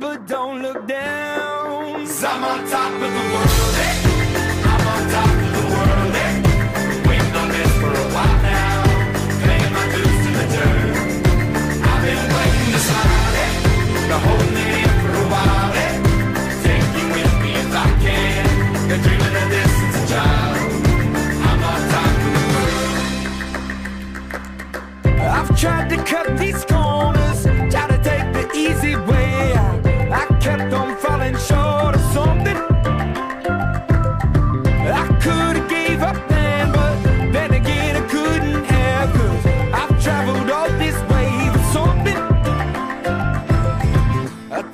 but don't look down. i I'm on top of the world, hey. I'm on top of the world, hey. Waiting on this for a while now. Paying my dues to the dirt. I've been waiting to hey. Been holding it in for a while, eh? hey. Take you with me if I can. Been dreaming of this since a child. I'm on top of the world. I've tried to cut these corners,